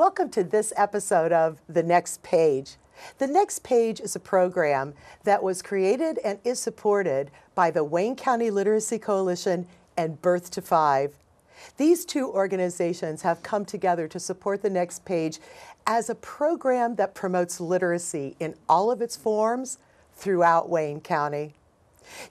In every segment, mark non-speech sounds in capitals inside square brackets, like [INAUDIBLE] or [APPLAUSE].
Welcome to this episode of The Next Page. The Next Page is a program that was created and is supported by the Wayne County Literacy Coalition and Birth to Five. These two organizations have come together to support The Next Page as a program that promotes literacy in all of its forms throughout Wayne County.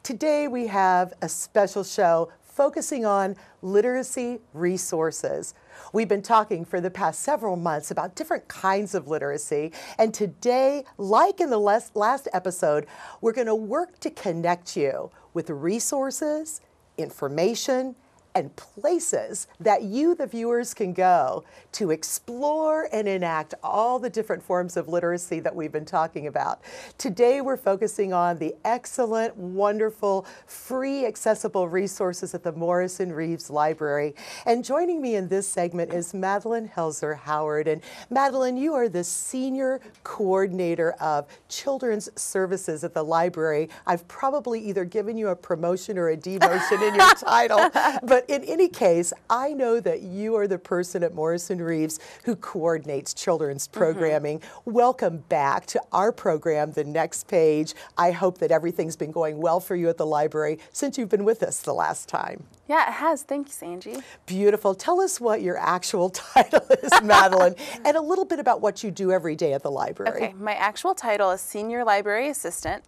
Today we have a special show focusing on literacy resources. We've been talking for the past several months about different kinds of literacy, and today, like in the last, episode, we're going to work to connect you with resources, information, and places that you, the viewers, can go to explore and enact all the different forms of literacy that we've been talking about. Today, we're focusing on the excellent, wonderful, free, accessible resources at the Morrisson Reeves Library. And joining me in this segment is Madeline Helzer Howard. And Madeline, you are the Senior Coordinator of Children's Services at the library. I've probably either given you a promotion or a demotion in your [LAUGHS] title, but in any case, I know that you are the person at Morrisson Reeves who coordinates children's mm-hmm. programming. Mm-hmm. Welcome back to our program, The Next Page. I hope that everything's been going well for you at the library since you've been with us the last time. Yeah, it has. Thanks, Angie. Beautiful. Tell us what your actual [LAUGHS] title is, Madeline, and a little bit about what you do every day at the library. Okay, my actual title is Senior Library Assistant.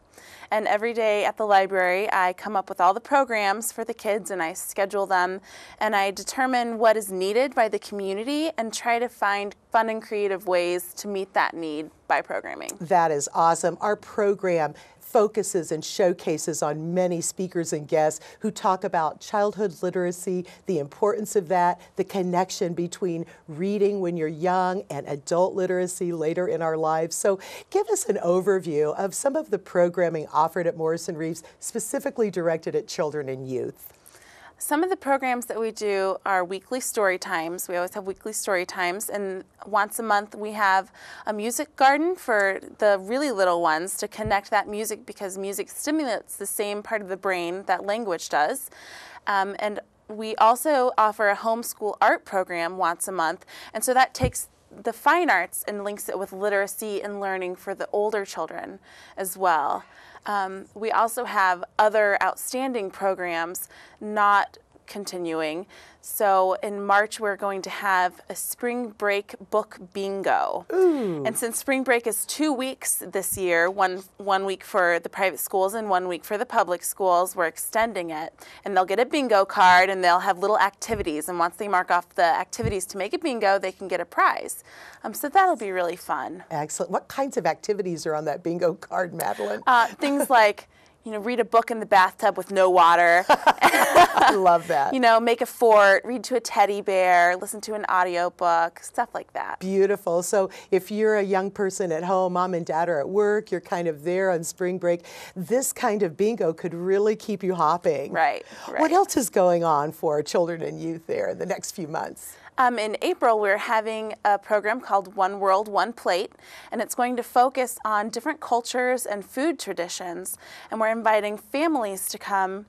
And every day at the library, I come up with all the programs for the kids and I schedule them and I determine what is needed by the community and try to find fun and creative ways to meet that need by programming. That is awesome. Our program focuses and showcases on many speakers and guests who talk about childhood literacy, the importance of that, the connection between reading when you're young and adult literacy later in our lives. So give us an overview of some of the programming offered at Morrisson Reeves, specifically directed at children and youth. Some of the programs that we do are weekly story times. We always have weekly story times, and once a month we have a music garden for the really little ones to connect that music because music stimulates the same part of the brain that language does. Um, and we also offer a homeschool art program once a month, and so that takes the fine arts and links it with literacy and learning for the older children as well. Um, we also have other outstanding programs not continuing. So in March, we're going to have a spring break book bingo. Ooh. And since spring break is two weeks this year, one, one week for the private schools and one week for the public schools, we're extending it. And they'll get a bingo card and they'll have little activities. And once they mark off the activities to make a bingo, they can get a prize. Um, so that'll be really fun. Excellent. What kinds of activities are on that bingo card, Madeline? Uh, things like you know, read a book in the bathtub with no water. [LAUGHS] I love that. [LAUGHS] you know, make a fort, read to a teddy bear, listen to an audiobook, stuff like that. Beautiful. So if you're a young person at home, mom and dad are at work, you're kind of there on spring break, this kind of bingo could really keep you hopping. Right. right. What else is going on for children and youth there in the next few months? Um, in April, we're having a program called One World, One Plate, and it's going to focus on different cultures and food traditions. And we're inviting families to come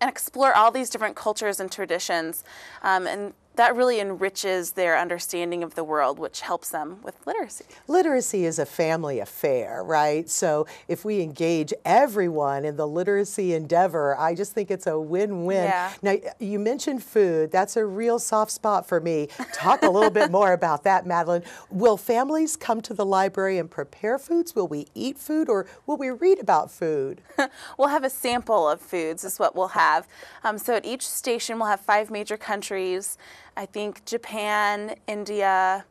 and explore all these different cultures and traditions um, and that really enriches their understanding of the world, which helps them with literacy. Literacy is a family affair, right? So if we engage everyone in the literacy endeavor, I just think it's a win-win. Yeah. Now, you mentioned food. That's a real soft spot for me. Talk a little bit more about that, Madeline. Will families come to the library and prepare foods? Will we eat food or will we read about food? [LAUGHS] we'll have a sample of foods is what we'll have. Um, so at each station, we'll have five major countries. I think Japan, India,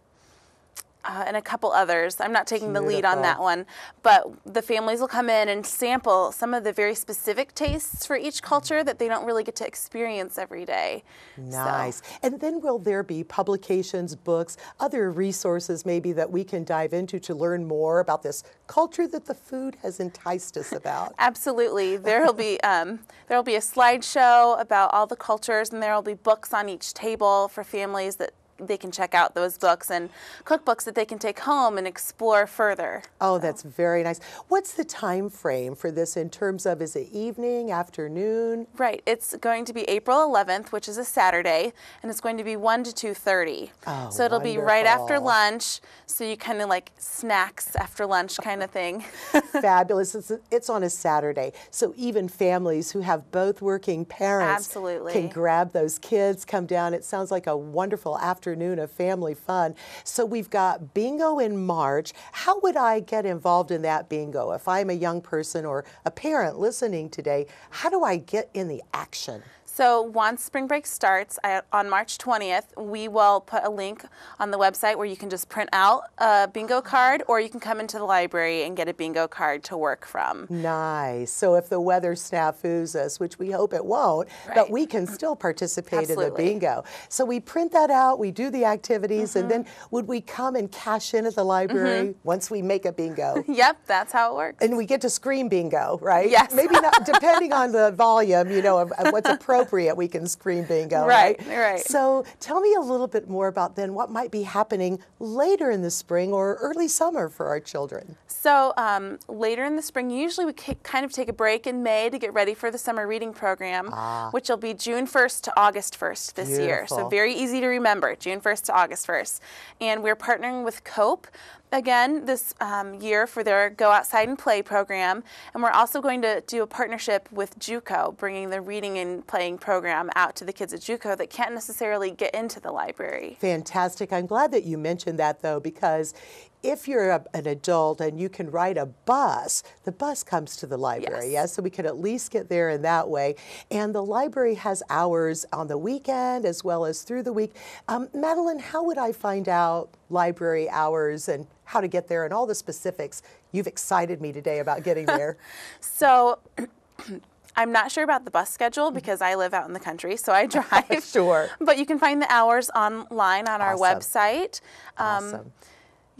uh, and a couple others. I'm not taking Beautiful. the lead on that one, but the families will come in and sample some of the very specific tastes for each culture that they don't really get to experience every day. Nice. So. And then will there be publications, books, other resources maybe that we can dive into to learn more about this culture that the food has enticed us about? [LAUGHS] Absolutely. There'll be [LAUGHS] um, there'll be a slideshow about all the cultures, and there will be books on each table for families that they can check out those books and cookbooks that they can take home and explore further. Oh, that's very nice. What's the time frame for this in terms of is it evening, afternoon? Right. It's going to be April 11th, which is a Saturday, and it's going to be 1 to 2:30. Oh, so it'll be right after lunch, so you kind of like snacks after lunch kind of thing. [LAUGHS] Fabulous. It's, it's on a Saturday. So even families who have both working parents Absolutely. can grab those kids, come down. It sounds like a wonderful afternoon of family fun. So we've got bingo in March. How would I get involved in that bingo? If I'm a young person or a parent listening today, how do I get in the action? So once spring break starts I, on March 20th, we will put a link on the website where you can just print out a bingo card or you can come into the library and get a bingo card to work from. Nice. So if the weather snafus us, which we hope it won't, but we can still participate in the Absolutely. bingo. So we print that out, we do the activities, and then mm-hmm. would we come and cash in at the library mm-hmm. once we make a bingo? [LAUGHS] Yep, that's how it works. And we get to scream bingo, right? Yes. Maybe not, depending on the volume, you know, of, of what's [LAUGHS] appropriate, we can scream bingo. Right, right. So tell me a little bit more about then what might be happening later in the spring or early summer for our children. So um, later in the spring, usually we kind of take a break in May to get ready for the summer reading program, which will be June 1st to August 1st this year. So very easy to remember, June 1st to August 1st. And we're partnering with COPE again this um, year for their Go Outside and Play program. And we're also going to do a partnership with JUCO, bringing the reading and playing program out to the kids at JUCO that can't necessarily get into the library. Fantastic. I'm glad that you mentioned that though, because if you're a, an adult and you can ride a bus, the bus comes to the library, Yes. yes? So we could at least get there in that way. And the library has hours on the weekend as well as through the week. Um, Madeline, how would I find out library hours and how to get there and all the specifics? You've excited me today about getting [LAUGHS] there. So [CLEARS THROAT] I'm not sure about the bus schedule because I live out in the country, so I [LAUGHS] drive. [LAUGHS] Sure. But you can find the hours online on our website. Um, awesome.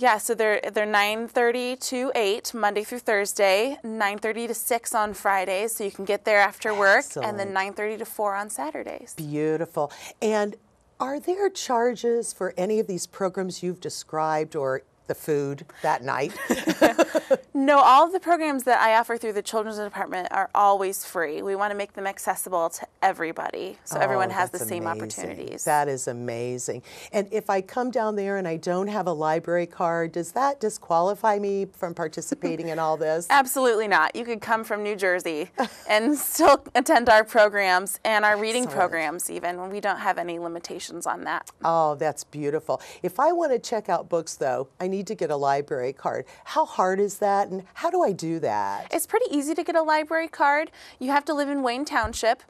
Yeah, so they're they're 9:30 to 8 Monday through Thursday, 9:30 to 6 on Fridays, so you can get there after work, and then 9:30 to 4 on Saturdays. Beautiful. And are there charges for any of these programs you've described or the food that night? [LAUGHS] No, all of the programs that I offer through the Children's Department are always free. We want to make them accessible to everybody, so oh, everyone Oh, has the same amazing. opportunities. That is amazing. And if I come down there and I don't have a library card, does that disqualify me from participating in all this? [LAUGHS] Absolutely not. You could come from New Jersey and [LAUGHS] still attend our programs and our reading Excellent. programs, even. We don't have any limitations on that. Oh, that's beautiful. If I want to check out books, though, I need to get a library card. How hard is that, and how do I do that? It's pretty easy to get a library card. You have to live in Wayne Township.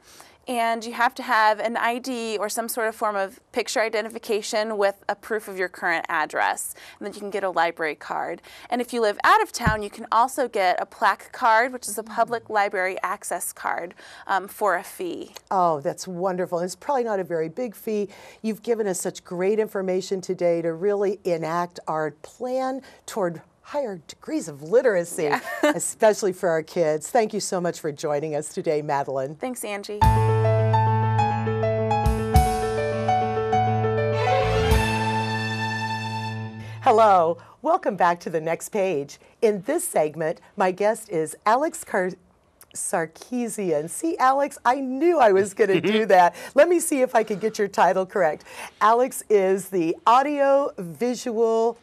And you have to have an ID or some sort of form of picture identification with a proof of your current address. And then you can get a library card. And if you live out of town, you can also get a PLAC card, which is a public library access card um, for a fee. Oh, that's wonderful. And It's probably not a very big fee. You've given us such great information today to really enact our plan toward higher degrees of literacy, [LAUGHS] especially for our kids. Thank you so much for joining us today, Madeline. Thanks, Angie. Hello, welcome back to the next page. In this segment, my guest is Alex Car- Sarkeesian. See, Alex, I knew I was going to do [LAUGHS] that. Let me see if I could get your title correct. Alex is the audio visual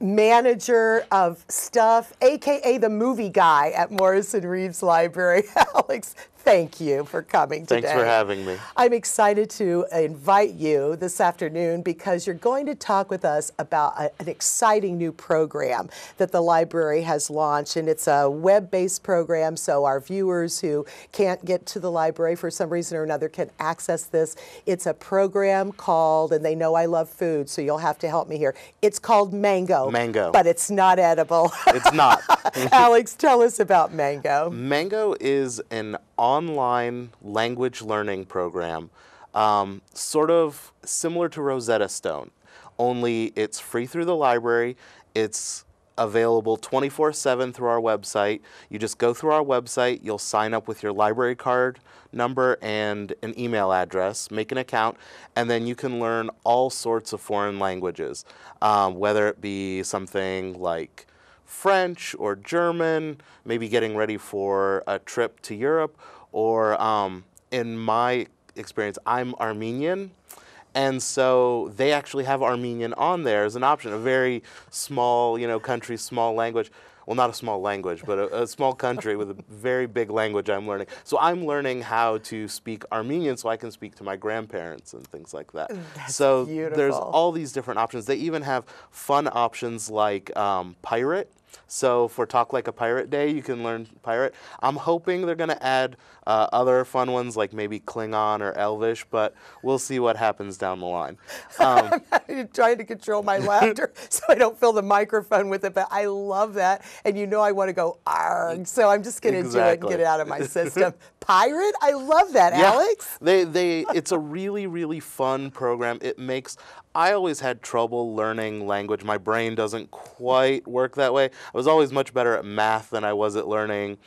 manager of stuff, aka the movie guy at Morrisson Reeves Library. [LAUGHS] Alex, thank you for coming today. Thanks for having me. I'm excited to invite you this afternoon because you're going to talk with us about a- an exciting new program that the library has launched. And it's a web based program, so our viewers who can't get to the library for some reason or another can access this. It's a program called, and they know I love food, so you'll have to help me here. It's called Mango. Mango. But it's not edible. It's not. [LAUGHS] Alex, tell us about Mango. Mango is an online language learning program, um, sort of similar to Rosetta Stone, only it's free through the library. It's available 24 7 through our website. You just go through our website, you'll sign up with your library card number and an email address, make an account, and then you can learn all sorts of foreign languages, um, whether it be something like French or German, maybe getting ready for a trip to Europe, or um, in my experience, I'm Armenian. And so they actually have Armenian on there as an option, a very small, you know, country, small language. Well, not a small language, but a, a small country with a very big language I'm learning. So I'm learning how to speak Armenian so I can speak to my grandparents and things like that. That's so there's all these different options. They even have fun options like um, pirate. So for Talk Like a Pirate Day, you can learn pirate. I'm hoping they're going to add uh, other fun ones like maybe Klingon or Elvish, but we'll see what happens down the line. [LAUGHS] Um, I'm trying to control my laughter [LAUGHS] so I don't fill the microphone with it, but I love that. And you know I want to go arg, so I'm just going to do it and get it out of my [LAUGHS] system. Pirate? I love that, Yeah. Alex. They they it's a really really fun program. It makes I always had trouble learning language. My brain doesn't quite work that way. I was always much better at math than I was at learning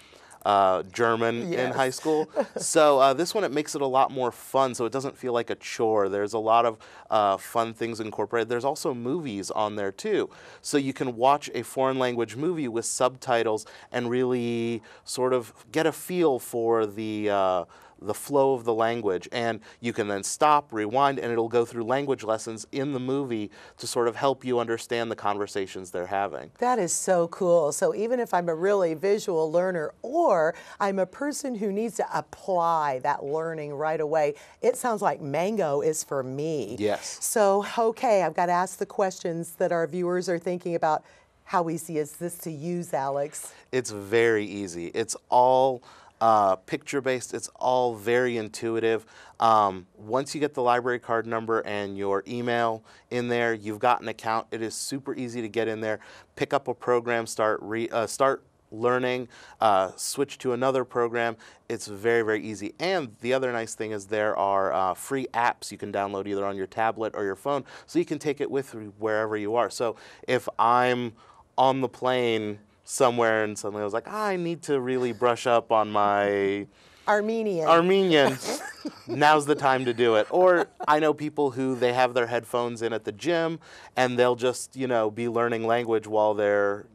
uh, German in high school. [LAUGHS] so uh, this one it makes it a lot more fun. So it doesn't feel like a chore. There's a lot of uh, fun things incorporated. There's also movies on there too. So you can watch a foreign language movie with subtitles and really sort of get a feel for the. The flow of the language and you can then stop rewind and it'll go through language lessons in the movie to sort of help you understand the conversations they're having That is so cool. So even if I'm a really visual learner or I'm a person who needs to apply that learning right away, it sounds like Mango is for me. Yes. So, okay, I've got to ask the questions that our viewers are thinking about. How easy is this to use, Alex? It's very easy. It's all uh, picture based. It's all very intuitive. Um, once you get the library card number and your email in there, you've got an account. It is super easy to get in there, pick up a program, start re- uh, start learning, uh, switch to another program. It's very very easy. And the other nice thing is there are uh, free apps you can download either on your tablet or your phone, so you can take it with you wherever you are. So if I'm on the plane somewhere and suddenly I was like, "Ah, I need to really brush up on my Armenian. Armenian. [LAUGHS] Now's the time to do it. Or I know people who they have their headphones in at the gym and they'll just, you know, be learning language while they're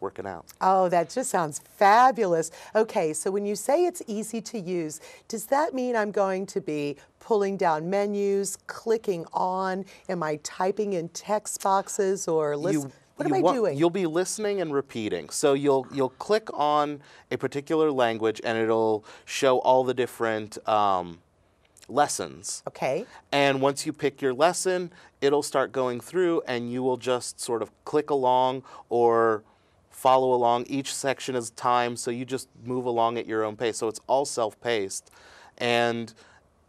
working out. Oh, that just sounds fabulous. Okay, so when you say it's easy to use, does that mean I'm going to be pulling down menus, clicking on? Am I typing in text boxes or list? What am I want- doing? You'll be listening and repeating. So you'll you'll click on a particular language and it'll show all the different um, lessons. okay. And once you pick your lesson, it'll start going through and you will just sort of click along or follow along. Each section is timed, so you just move along at your own pace. So it's all self paced. And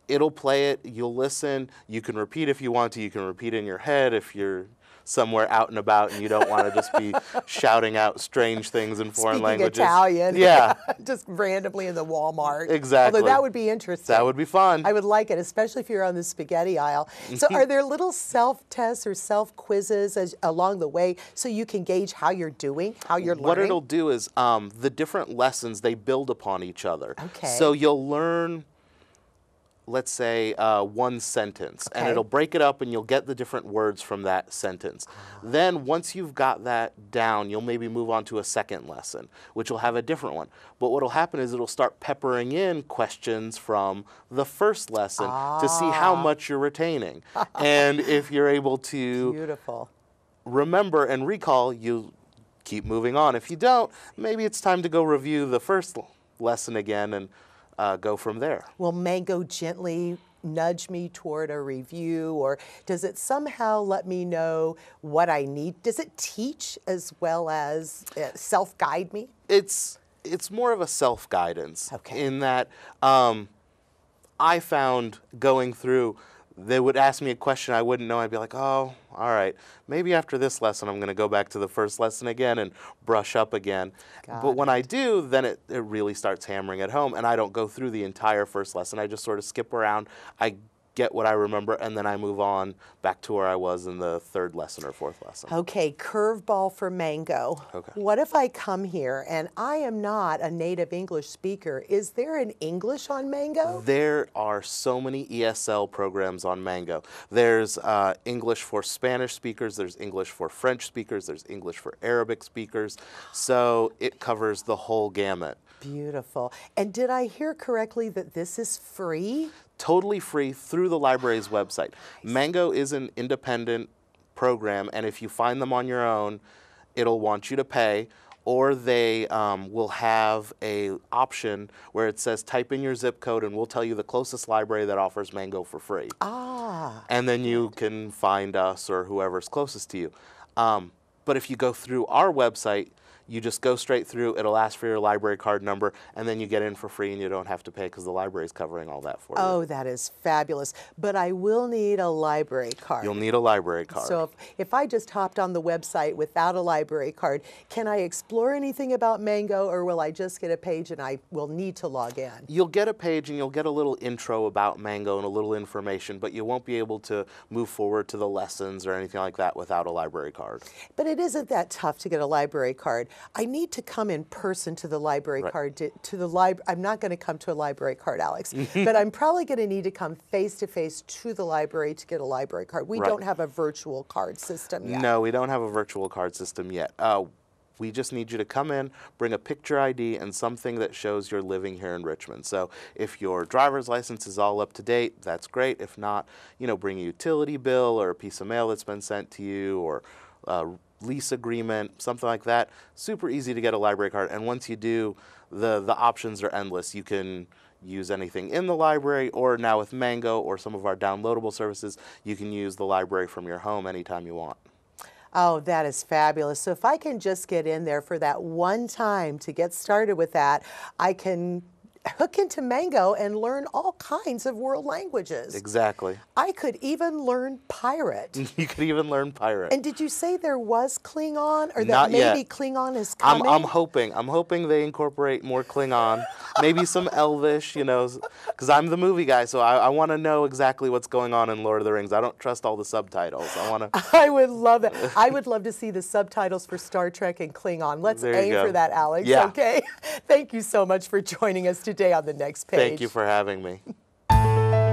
it'll play it, you'll listen, you can repeat if you want to, you can repeat in your head if you're somewhere out and about and you don't want to just be [LAUGHS] shouting out strange things in foreign Speaking languages. Italian. Yeah. [LAUGHS] just randomly in the Walmart. Exactly. Although that would be interesting. That would be fun. I would like it, especially if you're on the spaghetti aisle. So, [LAUGHS] are there little self tests or self quizzes as, along the way so you can gauge how you're doing, how you're learning? What it'll do is um, the different lessons they build upon each other. Okay. So you'll learn, let's say, uh, one sentence, and it'll break it up, and you'll get the different words from that sentence. Then once you've got that down, you'll maybe move on to a second lesson, which will have a different one. But what'll happen is it'll start peppering in questions from the first lesson to see how Ah. much you're retaining, [LAUGHS] and if you're able to Beautiful. remember and recall, you keep moving on. If you don't, maybe it's time to go review the first lesson again and uh, go from there. Will Mango gently nudge me toward a review, or does it somehow let me know what I need? Does it teach as well as uh, self guide me? It's it's more of a self guidance Okay. in that um, I found going through. They would ask me a question I wouldn't know. I'd be like, "Oh, all right. Maybe after this lesson, I'm going to go back to the first lesson again and brush up again." Got but when I do, then it, it really starts hammering at home, and I don't go through the entire first lesson. I just sort of skip around. I get what I remember, and then I move on back to where I was in the third lesson or fourth lesson. Okay, curveball for Mango. Okay. What if I come here and I am not a native English speaker? Is there an English on Mango? There are so many ESL programs on Mango. There's uh, English for Spanish speakers, there's English for French speakers, there's English for Arabic speakers. So it covers the whole gamut. Beautiful. And did I hear correctly that this is free? Totally free through the library's website. Mango is an independent program, and if you find them on your own, it'll want you to pay. Or they um, will have a option where it says type in your zip code and we'll tell you the closest library that offers Mango for free. Ah, and then you can find us or whoever's closest to you. Um, but if you go through our website, you just go straight through. It'll ask for your library card number, and then you get in for free, and you don't have to pay because the library is covering all that for you. oh, that is fabulous. But I will need a library card. You'll need a library card. So if, if I just hopped on the website without a library card, can I explore anything about Mango or will I just get a page and I will need to log in? You'll get a page and you'll get a little intro about Mango and a little information, but you won't be able to move forward to the lessons or anything like that without a library card. But it isn't that tough to get a library card. I need to come in person to the library Right. card to, to the library. I'm not going to come to a library card, Alex, [LAUGHS] but I'm probably going to need to come face to face to the library to get a library card. We Right. don't have a virtual card system yet. No, we don't have a virtual card system yet. Uh, we just need you to come in, bring a picture ID, and something that shows you're living here in Richmond. So if your driver's license is all up to date, that's great. If not, you know, bring a utility bill or a piece of mail that's been sent to you or a lease agreement, something like that. Super easy to get a library card. And once you do, the, the options are endless. You can use anything in the library, or now with Mango or some of our downloadable services, you can use the library from your home anytime you want. Oh, that is fabulous. So if I can just get in there for that one time to get started with that, I can hook into Mango and learn all kinds of world languages. Exactly. I could even learn pirate. [LAUGHS] You could even learn pirate. And did you say there was Klingon or that Not yet. maybe Klingon is I'm, coming? I'm hoping. I'm hoping they incorporate more Klingon, maybe some [LAUGHS] Elvish, you know, because I'm the movie guy, so I, I want to know exactly what's going on in Lord of the Rings. I don't trust all the subtitles. I want to. [LAUGHS] I would love that. I would love to see the subtitles for Star Trek and Klingon. Let's aim for that, Alex. Yeah. Okay. Thank you so much for joining us today on the next page. Thank you for having me. [LAUGHS]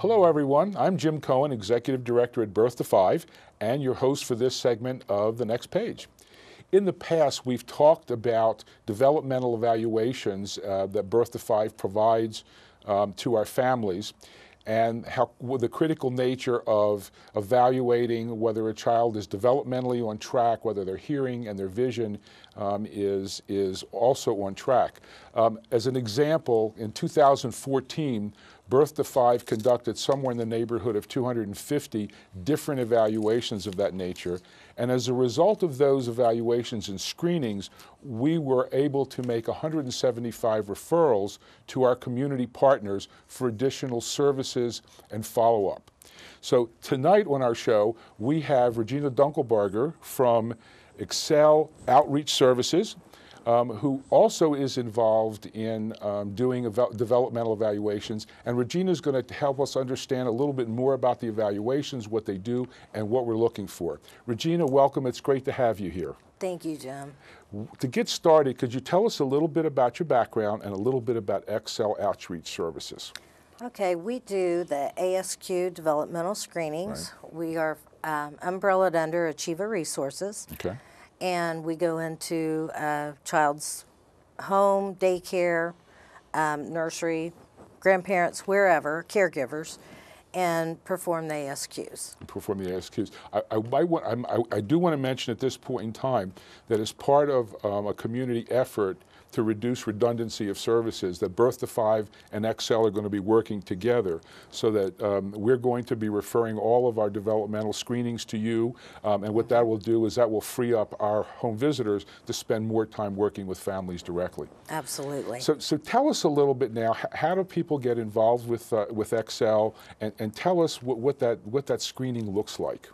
Hello, everyone. I'm Jim Cohen, Executive Director at Birth to Five, and your host for this segment of The Next Page. In the past, we've talked about developmental evaluations uh, that Birth to Five provides um, to our families and how the critical nature of evaluating whether a child is developmentally on track, whether their hearing and their vision um, is, is also on track. Um, as an example, in 2014, Birth to Five conducted somewhere in the neighborhood of 250 different evaluations of that nature. And as a result of those evaluations and screenings, we were able to make 175 referrals to our community partners for additional services and follow up. So tonight on our show, we have Regina Dunkelberger from Excel Outreach Services um, who also is involved in um, doing eval- developmental evaluations. And Regina is going to help us understand a little bit more about the evaluations, what they do, and what we're looking for. Regina, welcome. It's great to have you here. Thank you, Jim. To get started, could you tell us a little bit about your background and a little bit about Excel Outreach Services? Okay, we do the ASQ developmental screenings. We are um, umbrellaed under Achieva Resources, Okay. And we go into a child's home, daycare, um, nursery, grandparents, wherever, caregivers, and perform the ASQs. perform the ASQs. I, I, I, I do want to mention at this point in time that as part of um, a community effort to reduce redundancy of services, that Birth to Five and Excel are going to be working together so that um, we're going to be referring all of our developmental screenings to you. Um, and what that will do is that will free up our home visitors to spend more time working with families directly. Absolutely. So, so tell us a little bit now. How do people get involved with uh, with Excel, and, and tell us what, what that what that screening looks like.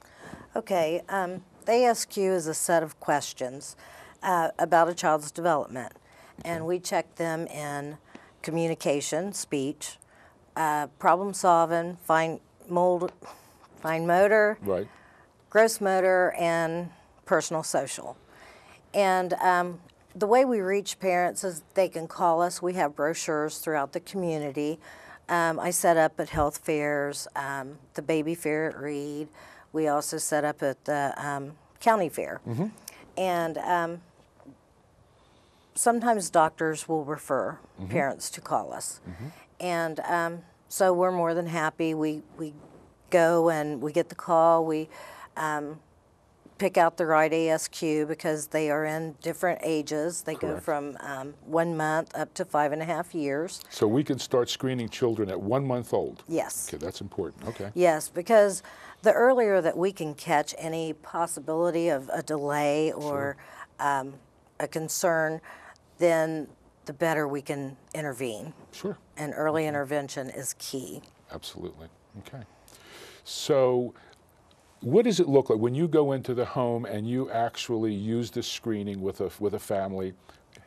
Okay, um, the ASQ is a set of questions uh, about a child's development. And we check them in communication, speech, uh, problem solving, fine mold, fine motor, Right. gross motor, and personal social. And um, the way we reach parents is they can call us. We have brochures throughout the community. Um, I set up at health fairs, um, the baby fair at Reid. We also set up at the um, county fair. And um, sometimes doctors will refer parents to call us. And um, so we're more than happy. We, we go and we get the call. We um, pick out the right ASQ because they are in different ages. They go from um, one month up to five and a half years. So we can start screening children at one month old. Yes. Okay, that's important. Okay. Yes, because the earlier that we can catch any possibility of a delay or um, a concern, then the better we can intervene. Sure. And early intervention is key. Absolutely. Okay. So, what does it look like when you go into the home and you actually use this screening with a with a family?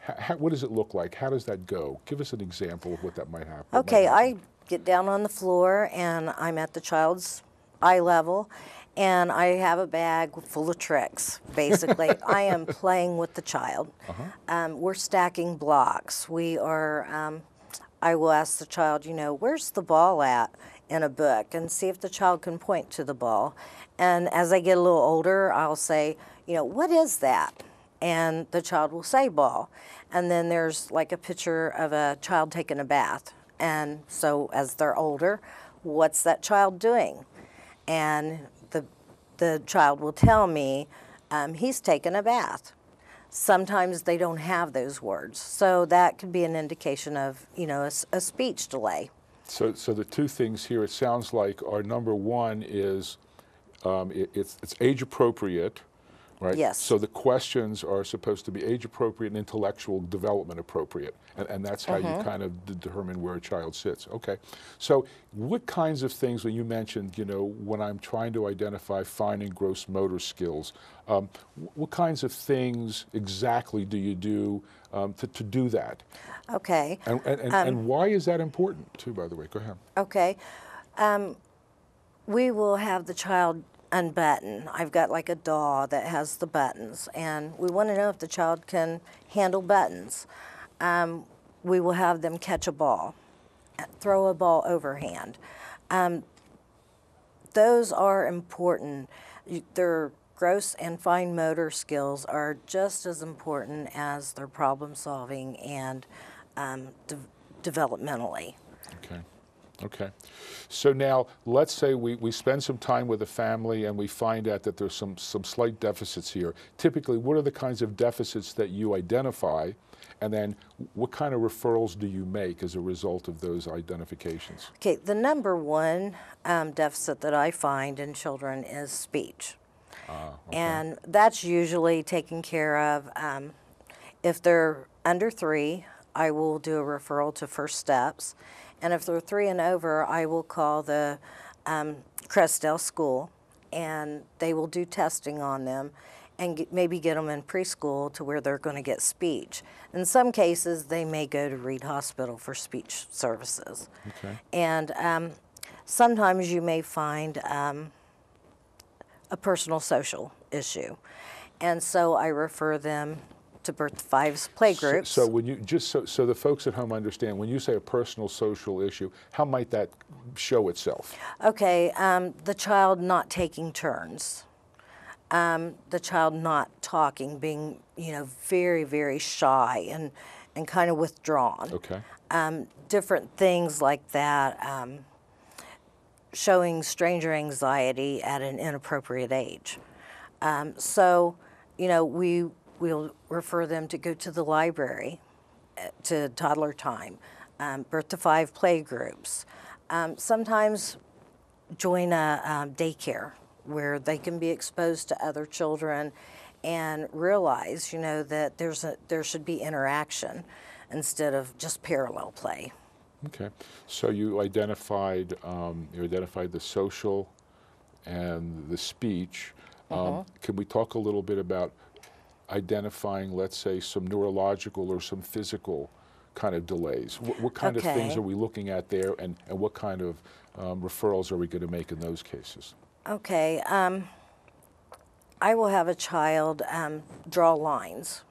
How, what does it look like? How does that go? Give us an example of what that might happen. might Okay, happen. I get down on the floor and I'm at the child's eye level and I have a bag full of tricks, basically. [LAUGHS] I am playing with the child. Um, we're stacking blocks. We are, um, I will ask the child, you know, where's the ball at in a book and see if the child can point to the ball. And as I get a little older, I'll say, you know, what is that? and the child will say ball. And then there's like a picture of a child taking a bath. And so as they're older, what's that child doing? And the, child will tell me um, he's taken a bath. Sometimes they don't have those words. So that could be an indication of, you know, a speech delay. So, so the two things here, it sounds like, are number one is um, it, it's, it's age appropriate, right? Yes. So the questions are supposed to be age appropriate and intellectual development appropriate, and, and that's how Mm-hmm. you kind of determine where a child sits. Okay. So what kinds of things, when you mentioned, you know, when I'm trying to identify fine and gross motor skills, um, what kinds of things exactly do you do um, to, to do that? Okay. And, and, and, Um, and why is that important, too, by the way? Go ahead. Okay. Um, we will have the child unbutton. I've got like a doll that has the buttons, and we want to know if the child can handle buttons. Um, we will have them catch a ball, throw a ball overhand. Um, those are important. Their gross and fine motor skills are just as important as their problem solving and um, de- developmentally. Okay. Okay. So now, let's say we, we spend some time with a family and we find out that there's some, some slight deficits here. Typically, what are the kinds of deficits that you identify? And then, what kind of referrals do you make as a result of those identifications? Okay, the number one um, deficit that I find in children is speech. And that's usually taken care of. Um, if they're under three, I will do a referral to First Steps. And if they're three and over, I will call the um, Crestdale School and they will do testing on them and get, maybe get them in preschool to where they're going to get speech. In some cases, they may go to Reid Hospital for speech services. Okay. And um, sometimes you may find um, a personal social issue. And so I refer them to Birth Five's play So- So, when you just so, so the folks at home understand, when you say a personal social issue, how might that show itself? Okay, um, the child not taking turns. Um, the child not talking, being, you know, very, very shy and, and kind of withdrawn. Okay. Um, different things like that. Um, showing stranger anxiety at an inappropriate age. Um, so, you know, we will refer them to go to the library, uh, to toddler time, um, birth to five play groups. Um, sometimes join a um, daycare where they can be exposed to other children and realize, you know, that there's a, there should be interaction instead of just parallel play. Okay. So you identified um, you identified the social and the speech. Um, Uh-huh. Can we talk a little bit about identifying, let's say, some neurological or some physical kind of delays? What, what kind of things are we looking at there, and, and what kind of um, referrals are we going to make in those cases? Okay. Um, I will have a child um, draw lines,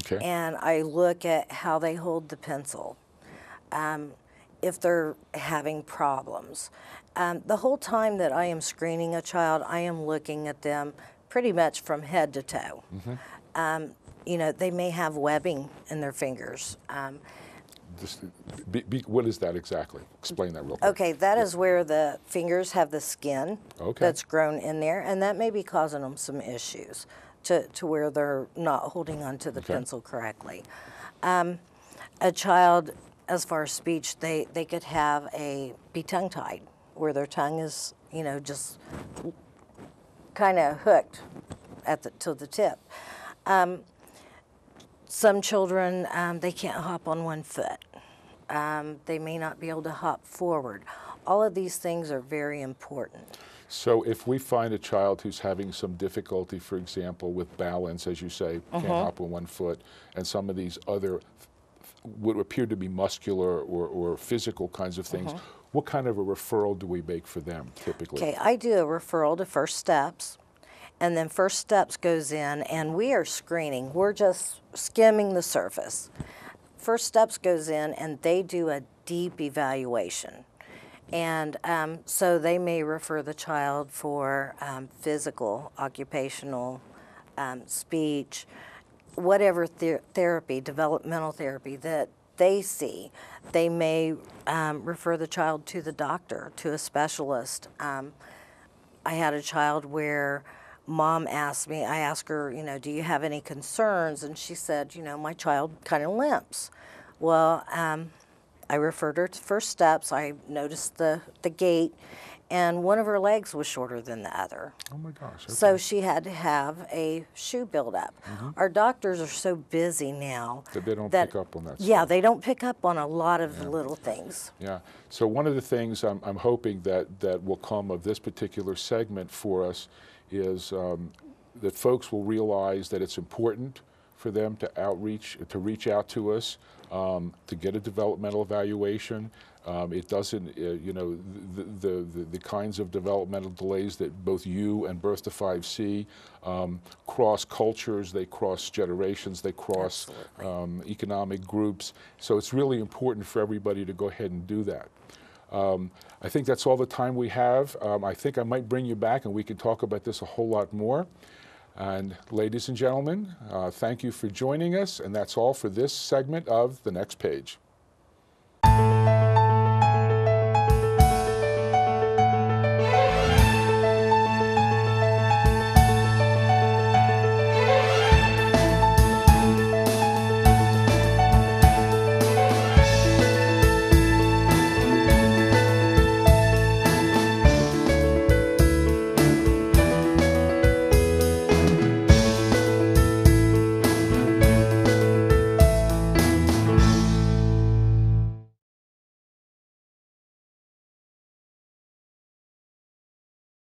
Okay. and I look at how they hold the pencil. Um, if they're having problems. Um, the whole time that I am screening a child, I am looking at them pretty much from head to toe. Um, you know, they may have webbing in their fingers. Um, be, be, what is that exactly? Explain that real quick. Okay, that is where the fingers have the skin Okay. that's grown in there, and that may be causing them some issues to, to where they're not holding onto the Okay. pencil correctly. Um, a child, as far as speech, they, they could have a be tongue tied, where their tongue is, you know, just kind of hooked at the to the tip. Um, some children um, they can't hop on one foot. Um, they may not be able to hop forward. All of these things are very important. So if we find a child who's having some difficulty, for example, with balance, as you say, can't hop on one foot, and some of these other what appear to be muscular or, or physical kinds of things, what kind of a referral do we make for them typically? Okay, I do a referral to First Steps, and then First Steps goes in, and we are screening. We're just skimming the surface. First Steps goes in, and they do a deep evaluation. And um, so they may refer the child for um, physical, occupational, um, speech, whatever ther- therapy, developmental therapy that they see. They may um, refer the child to the doctor, to a specialist. Um, I had a child where mom asked me, I asked her, you know, do you have any concerns? And she said, you know, my child kind of limps. Well, um, I referred her to First Steps. I noticed the, the gait, and one of her legs was shorter than the other. Oh my gosh. Okay. So she had to have a shoe buildup. Our doctors are so busy now That they don't pick up on that Yeah, they don't pick up on a lot of little things. Yeah. So one of the things I'm, I'm hoping that, that will come of this particular segment for us is um, that folks will realize that it's important for them to outreach, to reach out to us, um, to get a developmental evaluation. Um, it doesn't, uh, you know, the, the, the, the kinds of developmental delays that both you and Birth to Five see um, cross cultures, they cross generations, they cross um, economic groups. So it's really important for everybody to go ahead and do that. Um, I think that's all the time we have. Um, I think I might bring you back and we can talk about this a whole lot more. And ladies and gentlemen, uh, thank you for joining us, and that's all for this segment of The Next Page.